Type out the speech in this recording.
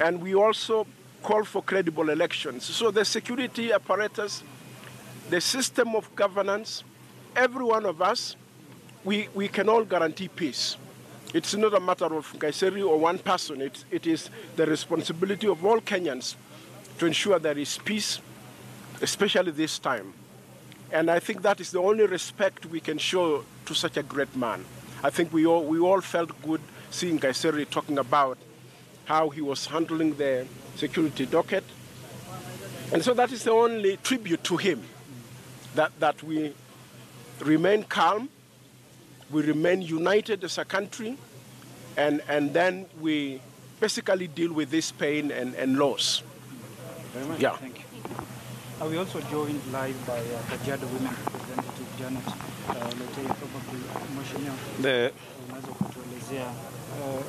and we also call for credible elections. So the security apparatus, the system of governance, every one of us, we, we can all guarantee peace. It's not a matter of Nkaissery or one person. It, it is the responsibility of all Kenyans to ensure there is peace, especially this time. And I think that is the only respect we can show to such a great man. I think we all, we all felt good seeing Nkaissery talking about how he was handling the security docket. And so that is the only tribute to him, that, that we remain calm, we remain united as a country, and, and then we basically deal with this pain and, and loss. Very much. Yeah. Thank you. Are we also joined live by uh, Kajiado Women Representative Janet uh, Letei, probably Mheshimiwa, The unaweza kutuelezea uh,